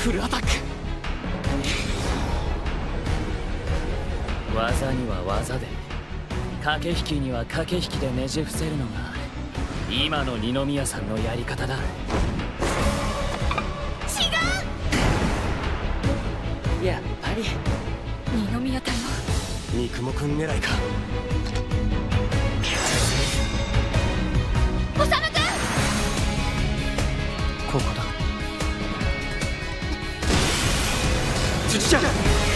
フルアタック。技には技で駆け引きには駆け引きでねじ伏せるのが今の二宮さんのやり方だ。違う！やっぱり。二宮隊三雲くん狙いか。も修君ここだ辻ちゃん